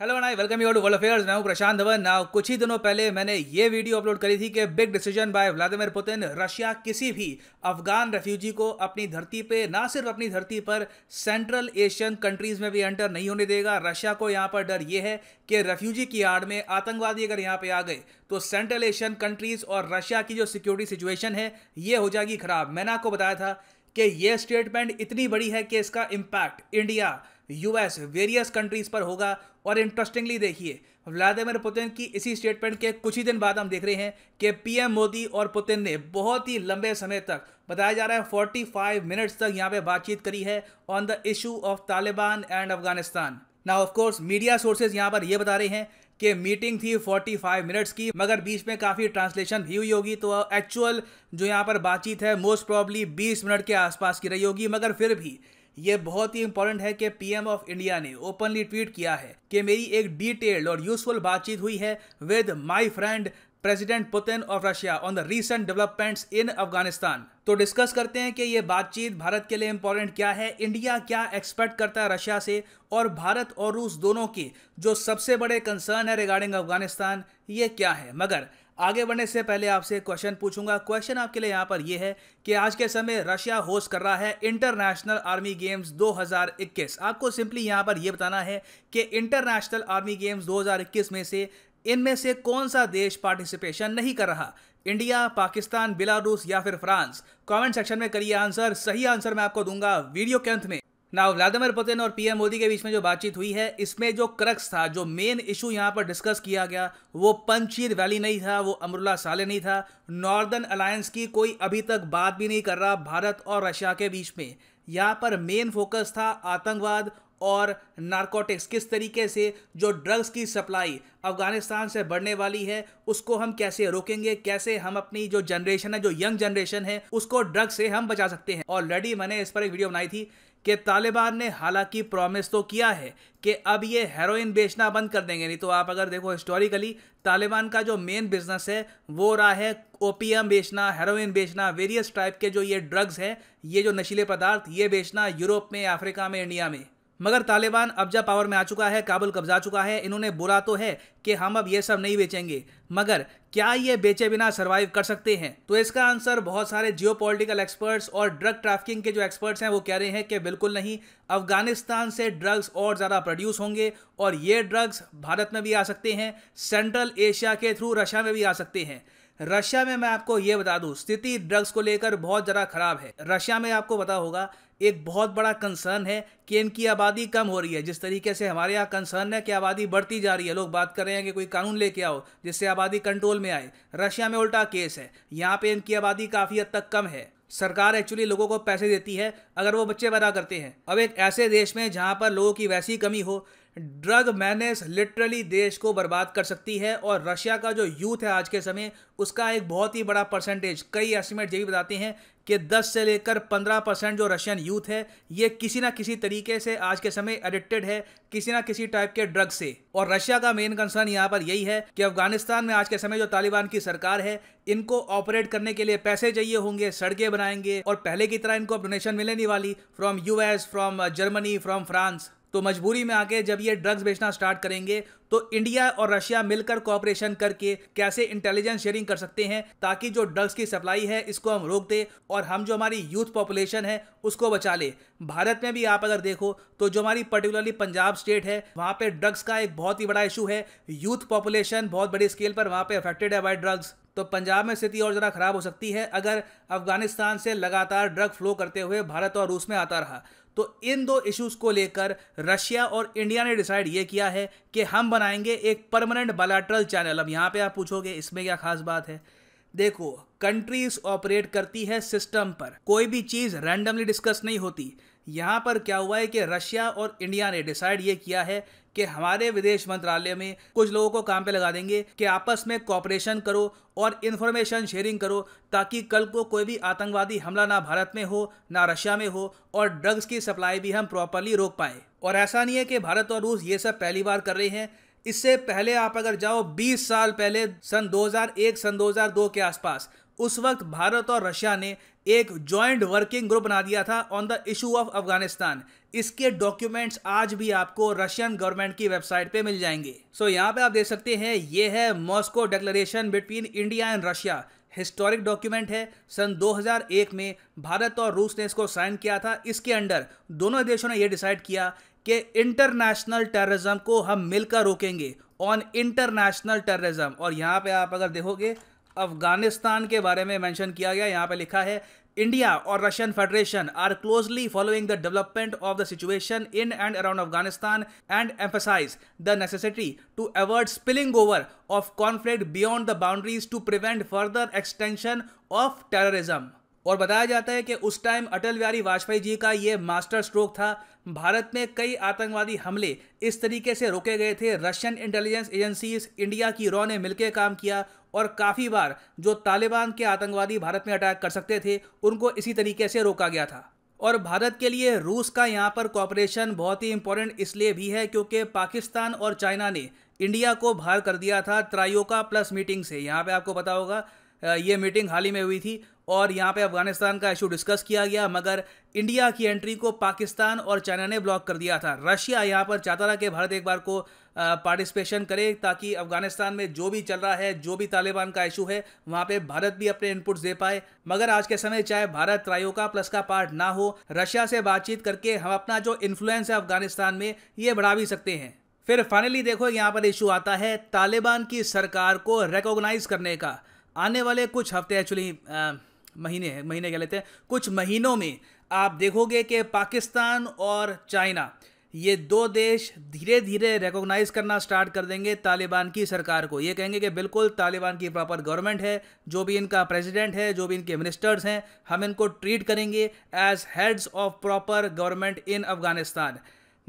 Hello I welcome you to world affairs मैं हूँ प्रशांत Dhawan. Now कुछ ही दिनों पहले मैंने ये वीडियो अपलोड करी थी कि big decision by Vladimir Putin Russia किसी भी अफगान रेफ्यूजी को अपनी धरती पे, ना सिर्फ़ अपनी धरती पर सेंट्रल एशियन कंट्रीज़ में भी एंटर नहीं होने देगा। रशिया को यहाँ पर डर ये है कि रेफ्यूजी की आड़ में आतंकवादी अगर यहाँ पे आ गए तो सेंट्रल एशियन कंट्रीज़ और रशिया की जो सिक्योरिटी सिचुएशन है, ये हो जाएगी खराब। मैंने आपको बताया था कि ये स्टेटमेंट इतनी बड़ी है कि इसका impact India US various countries पर होगा। और इंटरेस्टिंगली देखिए व्लादिमिर पुतिन की इसी स्टेटमेंट के कुछ ही दिन बाद हम देख रहे हैं कि पीएम मोदी और पुतिन ने बहुत ही लंबे समय तक, बताया जा रहा है 45 मिनट्स तक यहाँ पे बातचीत करी है on the issue of Taliban and Afghanistan ना ऑफकोर्स मीडिया सोर्सेज यहाँ पर ये बता रहे हैं कि मीटिंग थी 45 मिनट्स की, मगर बीच में काफ़ी ट्रांसलेशन भी हुई होगी तो एक्चुअल जो यहाँ पर बातचीत है मोस्ट प्रॉब्ली 20 मिनट के आसपास की रही होगी, मगर फिर भी ये बहुत ही इंपॉर्टेंट है कि पीएम ऑफ़ इंडिया ने ओपनली ट्वीट किया है कि मेरी एक डिटेल्ड और यूजफुल बातचीत हुई है with my friend president Putin of Russia on the recent developments in Afghanistan तो डिस्कस करते हैं कि ये बातचीत भारत के लिए इंपॉर्टेंट क्या है इंडिया क्या एक्सपेक्ट करता है रशिया से, और भारत और रूस दोनों के जो सबसे बड़े कंसर्न है रिगार्डिंग अफ़गानिस्तान ये क्या है? मगर, आगे बढ़ने से पहले आपसे क्वेश्चन पूछूँगा। क्वेश्चन आपके लिए यहाँ पर यह है कि आज के समय रशिया होस्ट कर रहा है इंटरनेशनल आर्मी गेम्स 2021 आपको सिंपली यहाँ पर यह बताना है कि इंटरनेशनल आर्मी गेम्स 2021 में से इनमें से कौन सा देश पार्टिसिपेशन नहीं कर रहा? इंडिया, पाकिस्तान, बिलारूस या फिर फ्रांस? कमेंट सेक्शन में करिए आंसर सही आंसर मैं आपको दूँगा वीडियो के अंत में। ना व्लादिमीर पुतिन और पीएम मोदी के बीच में जो बातचीत हुई है, इसमें जो क्रक्स था, जो मेन इशू यहाँ पर डिस्कस किया गया, वो पंचीर वैली नहीं था, वो अमरुल्ला साले नहीं था। नॉर्दर्न अलायंस की कोई अभी तक बात भी नहीं कर रहा भारत और रशिया के बीच में। यहाँ पर मेन फोकस था आतंकवाद और नारकोटिक्स किस तरीके से जो ड्रग्स की सप्लाई अफ़गानिस्तान से बढ़ने वाली है, उसको हम कैसे रोकेंगे, कैसे हम अपनी जो जनरेशन है, जो यंग जनरेशन है, उसको ड्रग्स से हम बचा सकते हैं। ऑलरेडी मैंने इस पर एक वीडियो बनाई थी कि तालिबान ने हालाँकि प्रॉमिस तो किया है कि अब ये हेरोइन बेचना बंद कर देंगे। नहीं तो आप अगर देखो हिस्टोरिकली तालिबान का जो मेन बिज़नेस है, वो रहा है ओपीएम बेचना हेरोइन बेचना वेरियस टाइप के जो ये ड्रग्स हैं, ये जो नशीले पदार्थ, ये बेचना यूरोप में, अफ्रीका में, इंडिया में। मगर तालिबान अब जब पावर में आ चुका है, काबुल कब्जा चुका है, इन्होंने बोला तो है कि हम अब ये सब नहीं बेचेंगे। मगर क्या ये बेचे बिना सरवाइव कर सकते हैं? तो इसका आंसर बहुत सारे जियो एक्सपर्ट्स और ड्रग ट्रैफिकिंग के जो एक्सपर्ट्स हैं, वो कह रहे हैं कि बिल्कुल नहीं। अफ़गानिस्तान से ड्रग्स और ज़्यादा प्रोड्यूस होंगे और ये ड्रग्स भारत में भी आ सकते हैं सेंट्रल एशिया के थ्रू रशिया में भी आ सकते हैं। रशिया में मैं आपको ये बता दूँ, स्थिति ड्रग्स को लेकर बहुत ज़्यादा खराब है। रशिया में आपको पता होगा, एक बहुत बड़ा कंसर्न है कि इनकी आबादी कम हो रही है। जिस तरीके से हमारे यहाँ कंसर्न है कि आबादी बढ़ती जा रही है, लोग बात कर रहे हैं कि कोई कानून लेके आओ जिससे आबादी कंट्रोल में आए। रशिया में उल्टा केस है, यहाँ पे इनकी आबादी काफ़ी हद तक कम है। सरकार एक्चुअली लोगों को पैसे देती है, अगर वो बच्चे पैदा करते हैं। अब एक ऐसे देश में जहाँ पर लोगों की वैसी कमी हो ड्रग मैनेस लिटरली देश को बर्बाद कर सकती है और रशिया का जो यूथ है आज के समय, उसका एक बहुत ही बड़ा परसेंटेज कई एस्टिमेट ये भी बताते हैं कि 10 से लेकर 15 परसेंट जो रशियन यूथ है, ये किसी ना किसी तरीके से आज के समय एडिक्टेड है, किसी ना किसी टाइप के ड्रग से। और रशिया का मेन कंसर्न यहाँ पर यही है कि अफ़गानिस्तान में आज के समय जो तालिबान की सरकार है, इनको ऑपरेट करने के लिए पैसे चाहिए होंगे, सड़कें बनाएँगे और पहले की तरह इनको डोनेशन मिलने नहीं वाली from US from Germany from France तो मजबूरी में आके जब ये ड्रग्स बेचना स्टार्ट करेंगे तो इंडिया और रशिया मिलकर कोऑपरेशन करके कैसे इंटेलिजेंस शेयरिंग कर सकते हैं, ताकि जो ड्रग्स की सप्लाई है, इसको हम रोक दें और हम जो हमारी यूथ पॉपुलेशन है, उसको बचा ले। भारत में भी आप अगर देखो तो जो हमारी पर्टिकुलरली पंजाब स्टेट है, वहाँ पर ड्रग्स का एक बहुत ही बड़ा इशू है। यूथ पॉपुलेशन बहुत बड़ी स्केल पर वहाँ पर अफेक्टेड है बाई ड्रग्स तो पंजाब में स्थिति और ज़रा ख़राब हो सकती है, अगर अफ़गानिस्तान से लगातार ड्रग फ्लो करते हुए भारत और रूस में आता रहा। तो इन दो इश्यूज़ को लेकर रशिया और इंडिया ने डिसाइड ये किया है कि हम बनाएँगे एक परमानेंट बायलैटरल चैनल अब यहाँ पे आप पूछोगे, इसमें क्या खास बात है? देखो कंट्रीज़ ऑपरेट करती है सिस्टम पर। कोई भी चीज़ रैंडमली डिस्कस नहीं होती। यहाँ पर क्या हुआ है कि रशिया और इंडिया ने डिसाइड ये किया है कि हमारे विदेश मंत्रालय में कुछ लोगों को काम पे लगा देंगे कि आपस में कॉपरेशन करो और इन्फॉर्मेशन शेयरिंग करो ताकि कल को कोई भी आतंकवादी हमला ना भारत में हो, ना रशिया में हो और ड्रग्स की सप्लाई भी हम प्रॉपरली रोक पाए। और ऐसा नहीं है कि भारत और रूस ये सब पहली बार कर रहे हैं। इससे पहले आप अगर जाओ 20 साल पहले, सन 2001 सन 2002 के आसपास, उस वक्त भारत और रशिया ने एक ज्वाइंट वर्किंग ग्रुप बना दिया था on the issue of Afghanistan इसके डॉक्यूमेंट्स आज भी आपको रशियन गवर्नमेंट की वेबसाइट पे मिल जाएँगे। सो so, यहाँ पे आप देख सकते हैं ये है Moscow declaration between India and Russia historic document है। सन 2001 में भारत और रूस ने इसको साइन किया था। इसके अंडर दोनों देशों ने यह डिसाइड किया कि इंटरनेशनल टेररिज्म को हम मिलकर रोकेंगे। ऑन इंटरनेशनल टेररिज्म और यहाँ पे आप अगर देखोगे अफ़गानिस्तान के बारे में मेंशन किया गया। यहाँ पे लिखा है, इंडिया और Russian federation are closely following the development of the situation in and around Afghanistan and emphasise the necessity to avoid spilling over of conflict beyond the boundaries to prevent further extension of terrorism. और बताया जाता है कि उस time Atal Bihari Vajpayee ji का ये master stroke था। भारत में कई आतंकवादी हमले इस तरीके से रोके गए थे। रशियन इंटेलिजेंस एजेंसीज इंडिया की रॉ ने मिलकर काम किया और काफ़ी बार जो तालिबान के आतंकवादी भारत में अटैक कर सकते थे, उनको इसी तरीके से रोका गया था। और भारत के लिए रूस का यहाँ पर कॉपरेशन बहुत ही इंपॉर्टेंट इसलिए भी है क्योंकि पाकिस्तान और चाइना ने इंडिया को बाहर कर दिया था त्रायोका प्लस मीटिंग से। यहाँ पे आपको पता होगा ये मीटिंग हाल ही में हुई थी और यहाँ पे अफ़गानिस्तान का इशू डिस्कस किया गया, मगर इंडिया की एंट्री को पाकिस्तान और चाइना ने ब्लॉक कर दिया था। रशिया यहाँ पर चाहता था कि भारत एक बार को पार्टिसिपेशन करे ताकि अफ़गानिस्तान में जो भी चल रहा है, जो भी तालिबान का इशू है, वहाँ पे भारत भी अपने इनपुट्स दे पाए। मगर आज के समय चाहे भारत त्रायोका प्लस का पार्ट ना हो, रशिया से बातचीत करके हम अपना जो इन्फ्लुएंस है अफ़गानिस्तान में, ये बढ़ा भी सकते हैं। फिर फाइनली देखो, यहाँ पर इशू आता है तालिबान की सरकार को रिकॉग्नाइज करने का। आने वाले कुछ हफ़्ते एक्चुअली महीने महीने कह लेते हैं। कुछ महीनों में आप देखोगे कि पाकिस्तान और चाइना, ये दो देश धीरे धीरे रिकॉग्नाइज करना स्टार्ट कर देंगे तालिबान की सरकार को। ये कहेंगे कि बिल्कुल तालिबान की प्रॉपर गवर्नमेंट है, जो भी इनका प्रेसिडेंट है, जो भी इनके मिनिस्टर्स हैं, हम इनको ट्रीट करेंगे as heads of proper government in Afghanistan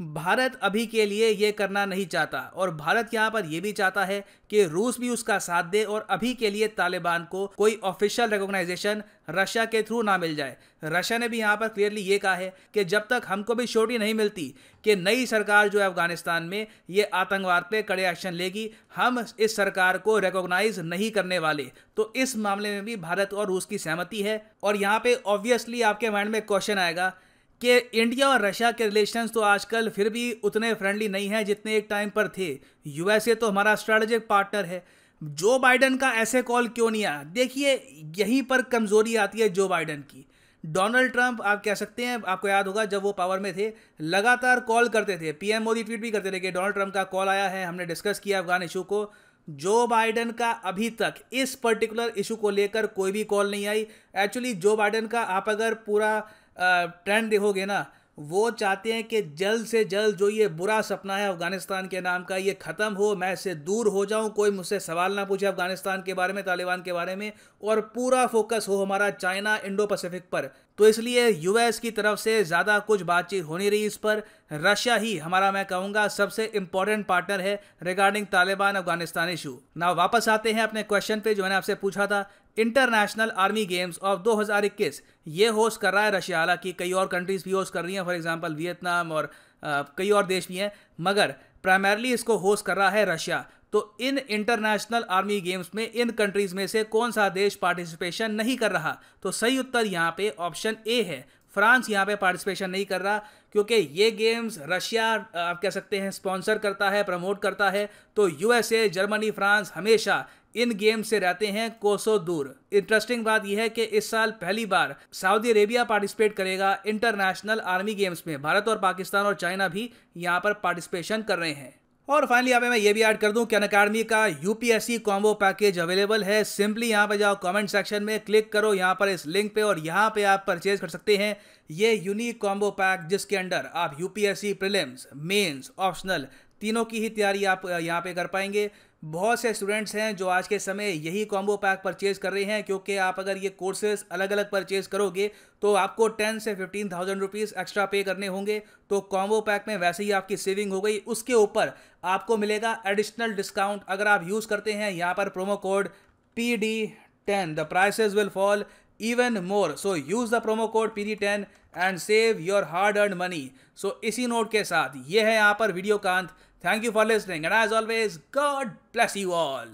Bharat अभी के लिए ये करना नहीं चाहता और भारत यहाँ पर यह भी चाहता है कि रूस भी उसका साथ दे और अभी के लिए तालिबान को कोई ऑफिशियल रिकॉग्नाइजेशन रशिया के थ्रू ना मिल जाए। रशिया ने भी यहाँ पर क्लियरली ये कहा है कि जब तक हमको भी छोटी नहीं मिलती कि नई सरकार जो है अफ़गानिस्तान में ये आतंकवाद पे कड़े एक्शन लेगी, हम इस सरकार को रिकॉग्नाइज नहीं करने वाले। तो इस मामले में भी भारत और रूस की सहमति है और यहाँ पे ऑब्वियसली आपके माइंड में क्वेश्चन आएगा कि इंडिया और रशिया के रिलेशंस तो आजकल फिर भी उतने फ्रेंडली नहीं हैं जितने एक टाइम पर थे। यूएसए तो हमारा स्ट्रेटेजिक पार्टनर है। जो बाइडन का ऐसे कॉल क्यों नहीं आया? देखिए, यहीं पर कमज़ोरी आती है जो बाइडन की। डोनाल्ड ट्रंप आप कह सकते हैं, आपको याद होगा जब वो पावर में थे, लगातार कॉल करते थे। पीएम मोदी ट्वीट भी करते थे कि डोनाल्ड ट्रंप का कॉल आया है, हमने डिस्कस किया अफगान इशू को। जो बाइडन का अभी तक इस पर्टिकुलर इशू को लेकर कोई भी कॉल नहीं आई। एक्चुअली जो बाइडन का आप अगर पूरा ट्रेंड देखोगे ना, वो चाहते हैं कि जल्द से जल्द जो ये बुरा सपना है अफ़गानिस्तान के नाम का, ये ख़त्म हो, मैं इससे दूर हो जाऊँ, कोई मुझसे सवाल ना पूछे अफ़गानिस्तान के बारे में, तालिबान के बारे में, और पूरा फोकस हो हमारा चाइना इंडो पैसिफिक पर। तो इसलिए यूएस की तरफ़ से ज़्यादा कुछ बातचीत हो नहीं रही इस पर। रशिया ही हमारा, मैं कहूँगा, सबसे इंपॉर्टेंट पार्टनर है रिगार्डिंग तालिबान अफ़गानिस्तान इशू ना वापस आते हैं अपने क्वेश्चन पे, जो मैंने आपसे पूछा था इंटरनेशनल आर्मी गेम्स ऑफ़ 2021 ये होस्ट कर रहा है रशिया। हालाँकि कई और कंट्रीज़ भी होस्ट कर रही हैं फॉर एग्जांपल वियतनाम और आ, कई और देश भी हैं मगर प्राइमरली इसको होस्ट कर रहा है रशिया। तो इन इंटरनेशनल आर्मी गेम्स में इन कंट्रीज़ में से कौन सा देश पार्टिसिपेशन नहीं कर रहा? तो सही उत्तर यहाँ पे ऑप्शन ए है। फ्रांस यहाँ पे पार्टिसिपेशन नहीं कर रहा क्योंकि ये गेम्स रशिया आप कह सकते हैं स्पॉन्सर करता है प्रमोट करता है। तो यूएसए जर्मनी फ्रांस हमेशा इन गेम से रहते हैं कोसो दूर। इंटरेस्टिंग बात यह है कि इस साल पहली बार सऊदी अरेबिया पार्टिसिपेट करेगा इंटरनेशनल आर्मी गेम्स में। भारत और पाकिस्तान और चाइना भी यहाँ पर पार्टिसिपेशन कर रहे हैं। और फाइनली यहाँ पे मैं ये भी ऐड कर दूँ कि अन अकाडमी का यूपीएससी कॉम्बो पैकेज अवेलेबल है। सिंपली यहाँ पे जाओ कमेंट सेक्शन में क्लिक करो, यहाँ पर इस लिंक पे और यहाँ पे आप परचेज कर सकते हैं ये यूनिक कॉम्बो पैक जिसके अंडर आप यूपीएससी प्रीलिम्स मेंस ऑप्शनल तीनों की ही तैयारी आप यहाँ पे कर पाएँगे। बहुत से स्टूडेंट्स हैं जो आज के समय यही कॉम्बो पैक परचेज कर रहे हैं, क्योंकि आप अगर ये कोर्सेज अलग अलग परचेज करोगे तो आपको टेन से फिफ्टीन थाउज़ेंड रुपीज़ एक्स्ट्रा पे करने होंगे। तो कॉम्बो पैक में वैसे ही आपकी सेविंग हो गई। उसके ऊपर आपको मिलेगा एडिशनल डिस्काउंट अगर आप यूज़ करते हैं, यहाँ पर promo code P D ten the prices will fall even more so use the promo code P D ten and save your hard earn money so इसी नोट के साथ, ये है यहाँ पर वीडियो कांत Thank you for listening, and as always, God bless you all.